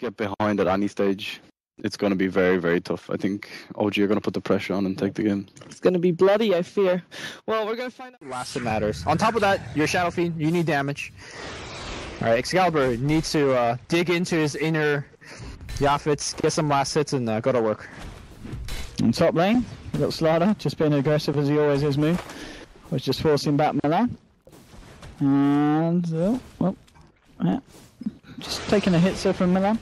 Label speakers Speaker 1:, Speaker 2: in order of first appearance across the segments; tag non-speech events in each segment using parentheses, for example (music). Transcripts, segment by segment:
Speaker 1: get behind at any stage, it's going to be very, very tough. I think OG are going to put the pressure on and take the game.
Speaker 2: It's going to be bloody, I fear. Well, we're going to find out. Last that matters. On top of that, you're Shadow Fiend. You need damage. All right, Excalibur needs to uh, dig into his inner YaphetS, get some last hits, and uh, go to work.
Speaker 3: In top lane, we've got Slardar, just being aggressive as he always is, move. Was just forcing back Milan. And, oh, well, yeah. Just taking a hit there from Milan.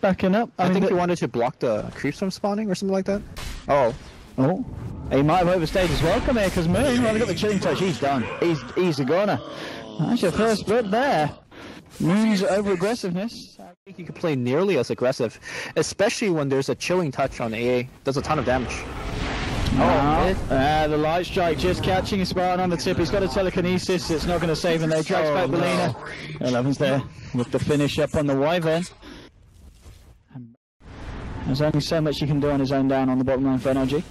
Speaker 3: Backing up.
Speaker 2: I,
Speaker 3: mean,
Speaker 2: think he wanted to block the creeps from spawning or something like that. Oh,
Speaker 3: Oh, he might have overstayed his welcome here because Moon, well, he got the chilling touch. He's done. He's he's a goner. That's your first blood there. Moon's over aggressiveness.
Speaker 2: I think he could play nearly as aggressive, especially when there's a chilling touch on AA. Does a ton of damage.
Speaker 3: Oh, uh, the light strike just catching a Spartan on the tip. He's got a telekinesis. It's not going to save him. They drags
Speaker 2: Oh,
Speaker 3: back
Speaker 2: no.
Speaker 3: Belina. Eleven's there with the finish up on the Wyvern. There's only so much you can do on his own down on the bottom line for NLG.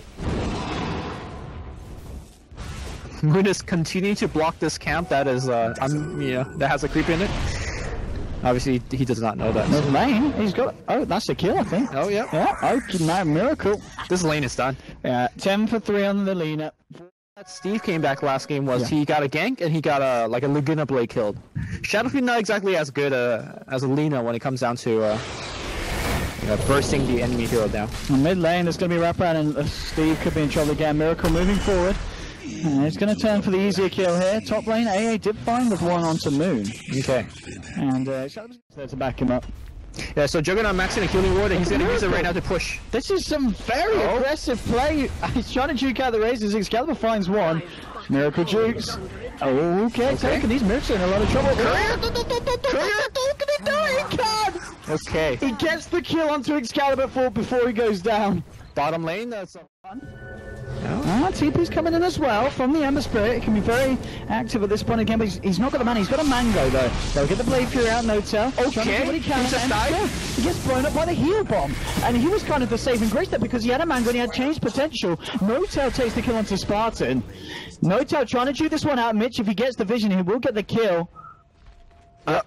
Speaker 2: Moon is continuing to block this camp that is, uh, yeah, that has a creep in it. Obviously, he does not know that.
Speaker 3: There's Lane. He's got. Oh, that's a kill, I think.
Speaker 2: Oh, yeah.
Speaker 3: Yeah. Okay, now miracle.
Speaker 2: This lane is done.
Speaker 3: Yeah, ten for three on the Lina.
Speaker 2: Steve came back last game was
Speaker 3: Yeah.
Speaker 2: he got a gank and he got a like a Laguna Blade killed. Shadowfiend not exactly as good uh, as a Lina when it comes down to uh, you know, bursting the enemy hero down.
Speaker 3: Mid lane, there's going to be wraparound, and uh, Steve could be in trouble again. Miracle moving forward. Uh, he's going to turn for the easier kill here. Top lane, AA did find with one onto Moon.
Speaker 2: Okay.
Speaker 3: And uh, Shadow's there to back him up.
Speaker 2: Yeah, so Juggernaut maxing a healing ward and he's gonna use it right now to push.
Speaker 3: This is some very
Speaker 2: Oh.
Speaker 3: aggressive play. (laughs) He's trying to juke out the razors. Excalibur finds one. Miracle jukes. Oh, okay. Taking these miracles in a lot of trouble. Courier! Look at it do He!
Speaker 2: Okay.
Speaker 3: He gets the kill onto Excalibur 4 before he goes down.
Speaker 2: Bottom lane, that's
Speaker 3: Ah, TP's coming in as well from the Ember Spirit. He can be very active at this point again, but he's, he's not got the mana. He's got a mango though. They'll get the Blade Fury out, no tell. To
Speaker 2: Okay,
Speaker 3: do what he can.
Speaker 2: he just
Speaker 3: and- yeah, he gets blown up by the heal bomb. And he was kind of the saving grace there because he had a mango and he had change potential. No Tail takes the kill onto Spartan. No Tail trying to chew this one out. Mitch, if he gets the vision, he will get the kill.
Speaker 2: Uh,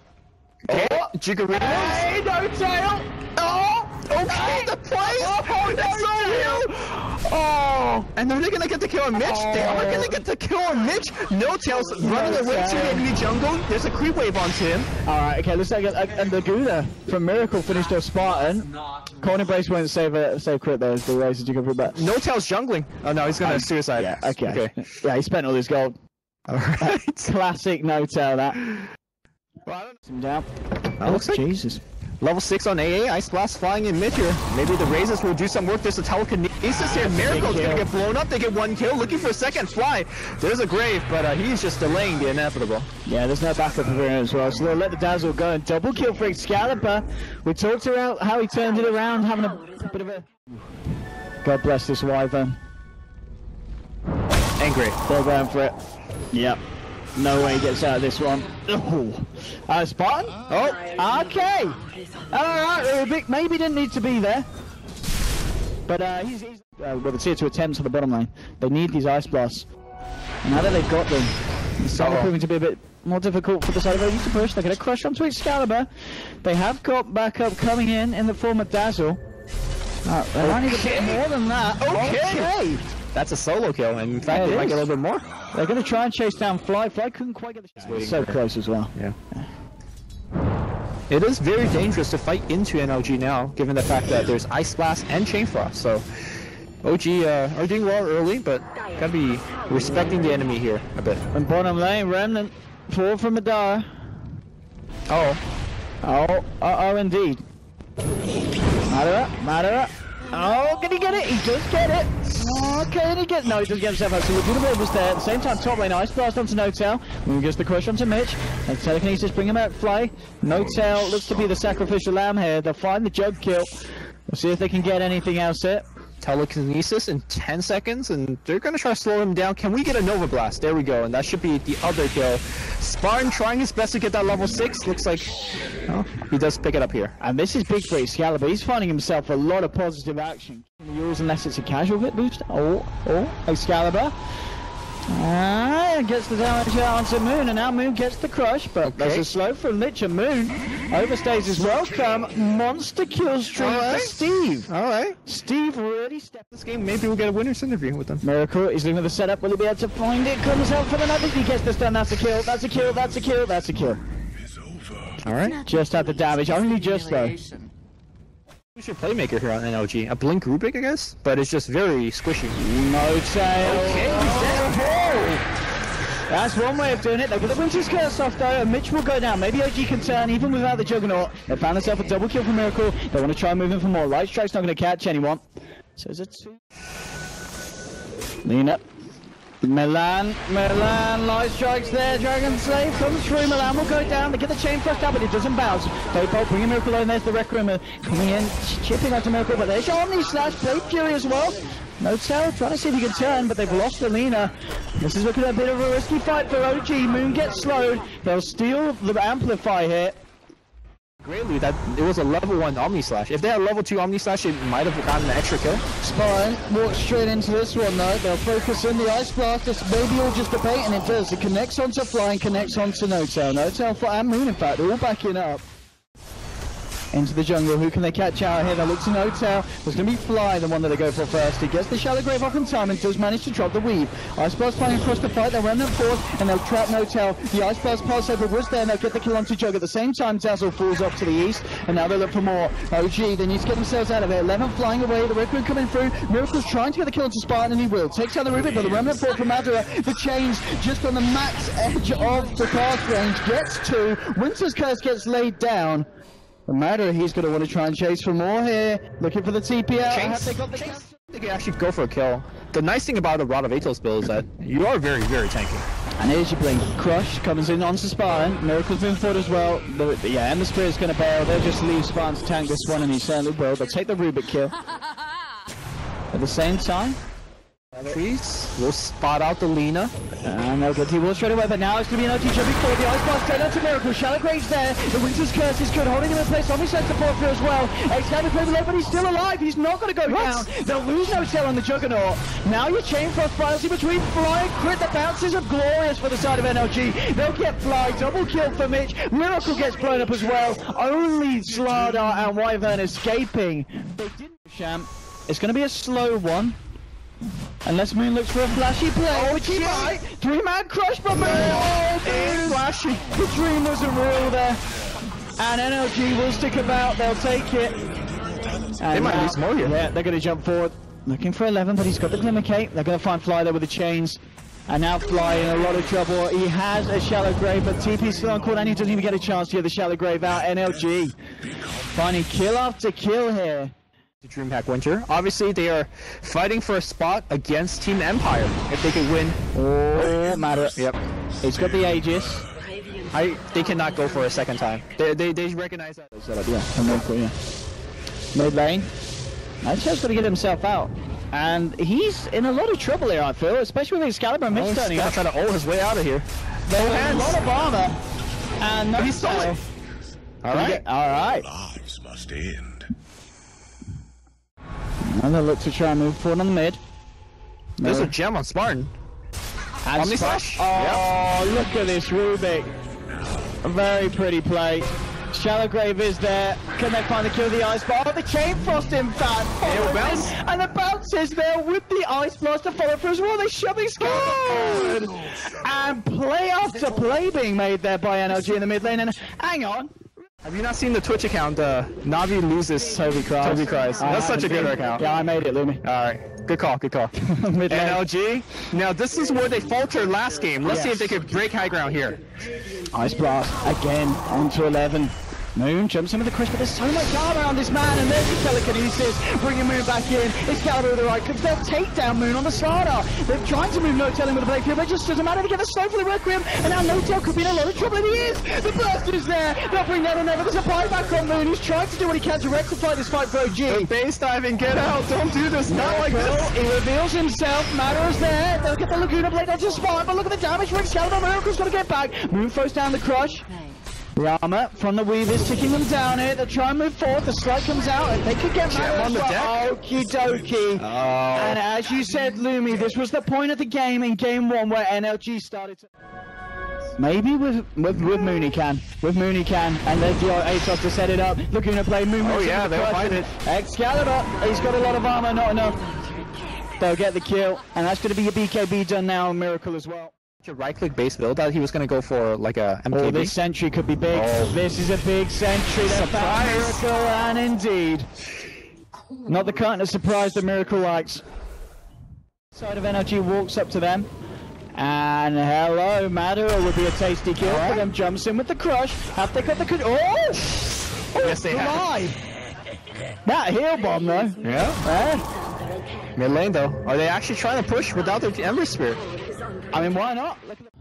Speaker 2: okay. Jiggerino.
Speaker 3: Hey, No Tail! Oh!
Speaker 2: Okay, the play. Oh, that's so real.
Speaker 3: Oh!
Speaker 2: And they're gonna get the kill on Mitch. They are gonna oh. get the kill on Mitch. No tails running away to the enemy jungle. There's a creep wave onto him.
Speaker 3: Alright, okay, let's take a, and the Gouda from Miracle finished off Spartan. Corner brace won't save a save crit though, the razor to go for back.
Speaker 2: No tails jungling. Oh no, he's gonna um, suicide.
Speaker 3: Yeah, okay.
Speaker 2: Okay. (laughs)
Speaker 3: Yeah, he spent all his gold.
Speaker 2: Alright. (laughs)
Speaker 3: Classic no tail that.
Speaker 2: Well, I don't
Speaker 3: Him down.
Speaker 2: That looks like
Speaker 3: Jesus.
Speaker 2: Level 6 on AA, Ice Blast flying in mid here. Maybe the Razors will do some work. There's a telekinesis here. Miracle's gonna get blown up. They get one kill. Looking for a second fly. There's a grave, but uh, he's just delaying the inevitable.
Speaker 3: Yeah, there's no backup for him as well, so they'll let the Dazzle go and double kill for Excalibur. We talked about how he turned it around, having a bit of a. God bless this Wyvern.
Speaker 2: And great.
Speaker 3: They're going for it. Yep. No way he gets out of this one. Oh. Uh, Spartan? Oh, okay. Alright, Rubik maybe didn't need to be there. But uh, he's, he's uh, with a tier 2 attempts on the bottom lane. They need these Ice Blasts. Now that they've got them, it's starting
Speaker 2: Uh-oh.
Speaker 3: proving to be a bit more difficult for the side of to push. They're going to crush onto Excalibur. They have got backup coming in in the form of Dazzle. Uh, they might need a bit more than that.
Speaker 2: Okay. That's a solo kill, and in fact,
Speaker 3: Yeah,
Speaker 2: they might get a little bit more.
Speaker 3: They're going to try and chase down Fly. Fly couldn't quite get the shot. So close as well.
Speaker 2: Yeah. It is very dangerous to fight into NLG now, given the fact that there's Ice Blast and Chain Frost. So, OG uh, are doing well early, but gotta be respecting the enemy here a bit.
Speaker 3: And bottom lane, Remnant, four from Madara.
Speaker 2: Oh,
Speaker 3: Oh, uh-oh indeed. Madara, Madara. Oh, can he get it? He does get it. Oh, can he get it? No, he doesn't get himself. So Laguna was there. At the same time, top lane, Ice Blast onto No Tail. He gets the crush onto Mitch. And Telekinesis bring him out fly. No Tail looks to be the sacrificial lamb here. They'll find the jug kill. We'll see if they can get anything else here.
Speaker 2: Telekinesis in 10 seconds, and they're gonna try to slow him down. Can we get a Nova Blast? There we go, and that should be the other kill. Spartan trying his best to get that level 6. Looks like oh, he does pick it up here.
Speaker 3: And this is big for Excalibur. He's finding himself a lot of positive action. Yours unless it's a casual hit boost. Oh, oh, Excalibur. Ah, gets the damage out onto Moon, and now Moon gets the crush, but there's a slow from Lich and Moon. Overstays his welcome. Monster kill streak for Steve.
Speaker 2: All right.
Speaker 3: Steve really stepped
Speaker 2: This game, maybe we'll get a winner's interview with them.
Speaker 3: Miracle is looking at the setup. Will he be able to find it? Comes out for the nugget. He gets this done. That's a kill. That's a kill. That's a kill. That's a kill.
Speaker 2: All right.
Speaker 3: Just had the damage. Only just though.
Speaker 2: Who's your playmaker here on NLG? A Blink Rubik, I guess? But it's just very squishy.
Speaker 3: No tail.
Speaker 2: Okay, he's dead.
Speaker 3: That's one way of doing it. They get the Winter's Curse off though, and Mitch will go down. Maybe OG can turn even without the Juggernaut. They found themselves a double kill for Miracle. They want to try moving for more. Light Strike's not going to catch anyone. So is it two? Lean up. Milan, Milan, Light Strike's there. Dragon Slave comes through. Milan will go down. They get the chain frost out, but it doesn't bounce. They both bring a Miracle in. There's the Requiem uh, coming in, chipping out to Miracle, but there's Omni Slash. Blade Fury as well. No tail, trying to see if he can turn, but they've lost the Alina. This is looking a bit of a risky fight for OG. Moon gets slowed. They'll steal the Amplify here.
Speaker 2: Greatly, that it was a level one Omni Slash. If they had level two Omni Slash, it might have gotten an extra kill.
Speaker 3: Spine walks straight into this one though. They'll focus in the Ice Blast. This maybe all just debate, and it does. It connects onto Flying, connects onto No Tail. No Tail for and Moon, in fact, they're all backing up. Into the jungle. Who can they catch out here? They look to No Tail. There's going to be Fly, the one that they go for first. He gets the Shallow Grave off in time and does manage to drop the weave. Ice Blast flying across the fight. They'll remnant force and they'll trap No Tail. The Ice Blast pass over was there and they'll get the kill onto Jug. At the same time, Dazzle falls off to the east and now they look for more. OG, they need to get themselves out of it. 11 flying away. The Red coming through. Miracle's trying to get the kill onto Spartan and he will. Takes out the Rubik, but the remnant force from Madara. The chains just on the max edge of the cast range. Gets two. Winter's Curse gets laid down. The matter, he's going to want to try and chase for more here. Looking for the TP out.
Speaker 2: Chains-
Speaker 3: Have they got the
Speaker 2: Chains- They can actually go for a kill. The nice thing about the Rod of Atos build is that you are very, very tanky.
Speaker 3: And here's your blink. Crush comes in onto Spartan. Miracle's moving forward as well. The, the- yeah, and the Spirit's going to bail. They'll just leave Spartan to tank this one, and he certainly will. They'll take the Rubik kill. (laughs) At the same time,
Speaker 2: Trees will spot out the Lina.
Speaker 3: and they'll get T-Wall straight away, but now it's going to be an OT jump before the Ice straight onto Miracle. Shallow Grave's there. The Winter's Curse is good, holding him in place. Omni sends the fall through as well. Excalibur play below, but he's still alive. He's not going to go down. They'll lose no tail on the Juggernaut. Now your Chain Frost files between Fly and Crit. The bounces are glorious for the side of NLG. They'll get Fly, double kill for Mitch. Miracle gets blown up as well. Only Slardar and Wyvern escaping. They didn't Sham. It's going to be a slow one. Unless Moon looks for a flashy play, oh, which he might. Three man crush, but Moon. Oh. Flashy. The dream wasn't real there. And NLG will stick about. They'll take it.
Speaker 2: They might uh, lose more here.
Speaker 3: Yeah, they're going to jump forward. Looking for 11, but he's got the Glimmer Cape. They're going to find Fly there with the chains. And now Fly in a lot of trouble. He has a shallow grave, but TP's still on court and he doesn't even get a chance to get the shallow grave out. NLG finding kill after kill here.
Speaker 2: To DreamHack Winter. Obviously, they are fighting for a spot against Team Empire. If they could win,
Speaker 3: Oh, matter.
Speaker 2: yep.
Speaker 3: He's got the Aegis.
Speaker 2: I they cannot go for a second time. They they, they recognize that.
Speaker 3: Setup, oh, yeah. Come on, cool, yeah. Mid lane. Mancho's got to get himself out. And he's in a lot of trouble here, I feel, especially with Excalibur and
Speaker 2: Oh,
Speaker 3: Mitch
Speaker 2: he's
Speaker 3: turning
Speaker 2: gonna
Speaker 3: up.
Speaker 2: ult his way out of here.
Speaker 3: There's a lot of armor. And no
Speaker 2: He stole it. All right.
Speaker 3: All right.
Speaker 4: Lives must end.
Speaker 3: Another look to try and move forward on the mid.
Speaker 2: There's a gem on Spartan.
Speaker 3: And
Speaker 2: Omni Slash?
Speaker 3: Oh, look at this Rubik. A very pretty play. Shallow Grave is there. Can they find the kill the Ice Blast? Oh, the Chain Frost in fact.
Speaker 2: It will
Speaker 3: follows
Speaker 2: bounce.
Speaker 3: And the bounce is there with the Ice Blast to follow through as well. They these forward. And play after play being made there by NLG in the mid lane. And hang on.
Speaker 2: Have you not seen the Twitch account? Uh, Navi loses
Speaker 3: Toby Cries.
Speaker 2: Toby Cries. That's such a good account.
Speaker 3: Yeah, I made it, Lumi.
Speaker 2: All right. Good call. Good call. (laughs) NLG. Now this is where they faltered last game. Let's see if they could break high ground here.
Speaker 3: Ice Blast again onto 11. Moon jumps in with the crush, but there's so much armor on this man, and there's the telekinesis, bringing Moon back in. Excalibur with the right clicks, they'll take down Moon on the Slardar. They've tried to move No-Tail with the Blade Fury, but it just doesn't matter. They get the slow for the Requiem, and now No-Tail could be in a lot of trouble, and he is! The Burst is there! They'll bring down another. There's a buyback on Moon. He's trying to do what he can to rectify this fight for OG.
Speaker 2: Base diving. Get out. Don't do this. Not like this.
Speaker 3: he reveals himself. Matter's there. They'll get the Laguna Blade onto Spine, but look at the damage for Excalibur. Miracle's got to get back. Moon throws down the crush. The armor from the Weave is ticking them down here. They try and move forward. The slide comes out. and They could get Matter
Speaker 2: on the deck.
Speaker 3: Okie dokie.
Speaker 2: Oh.
Speaker 3: And as you said, Lumi, this was the point of the game in game one where NLG started to. Maybe with with with Mooney can with Mooney can and then the Atos to set it up, looking to play Moon.
Speaker 2: Oh, yeah,
Speaker 3: the
Speaker 2: they'll find it.
Speaker 3: Excalibur, he's got a lot of armor, not enough. They'll get the kill, and that's going to be a BKB done now. Miracle as well.
Speaker 2: Right click base build that he was gonna go for like a
Speaker 3: Oh, this sentry could be big.
Speaker 2: Oh.
Speaker 3: This is a big sentry. Found
Speaker 2: Surprise.
Speaker 3: Miracle, and indeed, not the kind of surprise that Miracle likes. Side of NLG walks up to them. And hello, Madara would be a tasty kill for them. Jumps in with the crush. Have they got the Oh! oh
Speaker 2: Yes, they have.
Speaker 3: alive. That heal bomb though.
Speaker 2: Yeah.
Speaker 3: Eh?
Speaker 2: Mid lane though. Are they actually trying to push without their Ember Spirit?
Speaker 3: I mean, why not? Look at the-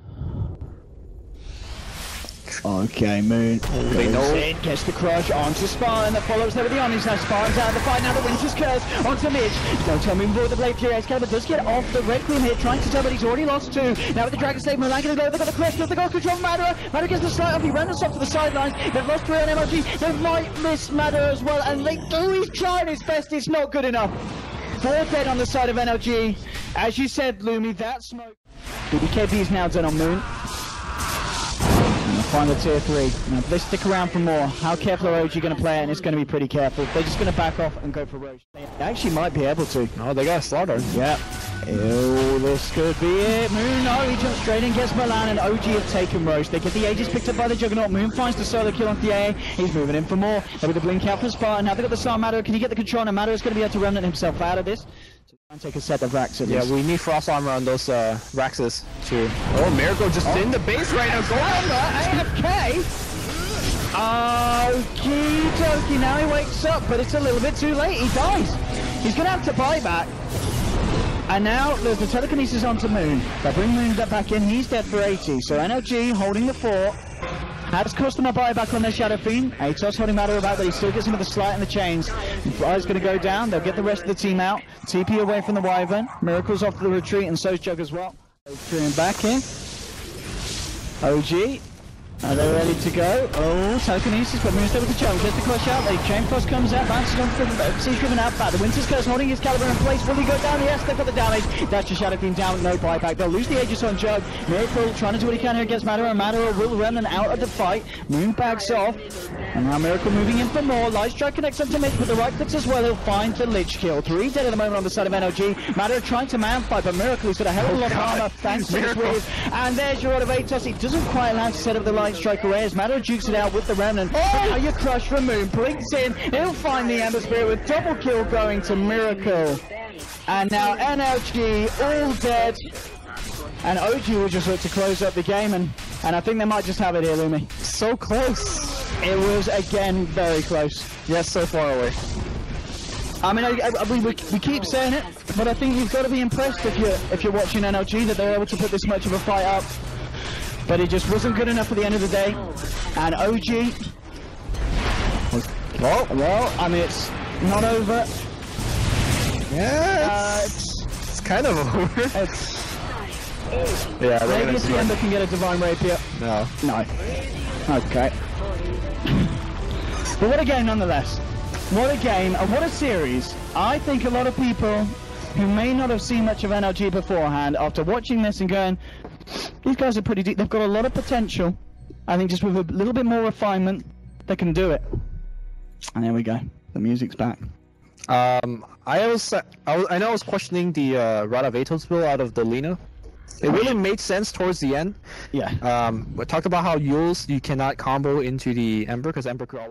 Speaker 3: Okay, Moon.
Speaker 2: They know-
Speaker 3: in, gets the crush onto Spartan that follows there with the Onyx. Now Spartan's out of the fight. Now the Winter's Curse onto Mitch. Don't tell me before the Blade Fury. Excalibur does get off the Red Queen here, trying to tell, but he's already lost two. Now with the Dragon Slave, Mulan gonna go. They've got the crest, they've got control of Madara. Madara gets the slight off. He runs us off to the sidelines. They've lost three on NLG. They might miss Madara as well, and they do. He's trying his best. It's not good enough. Four dead on the side of NLG. As you said, Lumi, that smoke. BKB is now done on Moon. And they'll tier 3. Now, if they stick around for more, how careful are OG going to play it? And it's going to be pretty careful. They're just going to back off and go for Rosh. They actually might be able to.
Speaker 2: Oh, they got a slaughter.
Speaker 3: Yeah. Oh, this could be it. Moon, no, he jumps straight in, gets Milan, and OG have taken Rosh. They get the Aegis picked up by the Juggernaut. Moon finds the solo kill on the AA. He's moving in for more. They're with the blink out for Spartan. Now they've got the Star Matter. Can he get the control? And Matter is going to be able to remnant himself out of this. So try and take a set of racks at
Speaker 2: Yeah, we need frost armor on those uh, Raxes too. Oh, Miracle just in the base right now. Go
Speaker 3: AFK. Okie dokie, now he wakes up, but it's a little bit too late. He dies. He's going to have to buy back. And now there's the telekinesis onto Moon. They bring Moon back in. He's dead for 80. So NLG holding the fort. Has a buyback on their Shadow Fiend. Atos holding matter about, but he still gets him with the slight and the chains. Fly's going to go down. They'll get the rest of the team out. TP away from the Wyvern. Miracle's off to the retreat, and so's Jug as well. Back in. OG. Are they ready to go? Oh, telekinesis, but moves over to Joe. Gets the crush out. The chain frost comes out. Bounces on the uh, driven out back. The Winter's Curse holding his caliber in place. Will he go down? Yes, they've got the damage. That's just Shadow Fiend down. No buyback. They'll lose the Aegis on Jug. Miracle trying to do what he can here against Madara. Madara will run out of the fight. Moon backs off. And now Miracle moving in for more. Light Strike connects onto Mitch with the right clicks as well. He'll find the Lich kill. Three dead at the moment on the side of NOG. Madara trying to man fight, but Miracle has got a hell of a oh, lot of armor thanks to his
Speaker 2: Miracle.
Speaker 3: wave. And there's your Rod of Atos. He doesn't quite land to set up the Light Strike away as Madara jukes it out with the Remnant. Oh! Now you crush from Moon. Blinks in. He'll find the Ember Spirit with double kill going to Miracle. And now NLG all dead. And OG will just look to close up the game and, and I think they might just have it here, Lumi.
Speaker 2: So close.
Speaker 3: It was again very close.
Speaker 2: Yes, so far away.
Speaker 3: I mean, I, I, we, we, we keep saying it, but I think you've got to be impressed if you're if you're watching NLG that they're able to put this much of a fight up. But it just wasn't good enough at the end of the day. And OG, well, well, I mean, it's not over.
Speaker 2: Yeah,
Speaker 3: Uh,
Speaker 2: it's,
Speaker 3: it's,
Speaker 2: it's kind of (laughs) over.
Speaker 3: it's
Speaker 2: yeah,
Speaker 3: maybe if the
Speaker 2: do it.
Speaker 3: Can get a divine rapier.
Speaker 2: No.
Speaker 3: No. Okay. But what a game nonetheless. What a game and what a series. I think a lot of people who may not have seen much of NLG beforehand, after watching this and going, these guys are pretty deep, they've got a lot of potential. I think just with a little bit more refinement, they can do it. And there we go. The music's back.
Speaker 2: Um, I was, I was, I know I was questioning the uh, Rod of Atos build out of the Lina. It really made sense towards the end.
Speaker 3: Yeah.
Speaker 2: Um, we talked about how Euls you cannot combo into the Ember because Ember could always.